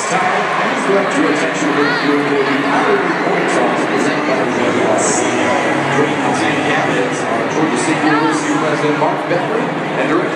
This time, please direct your attention to the hourly point toss presented by the WS. Joining the team captains are Georgia State University resident Mark Becker and director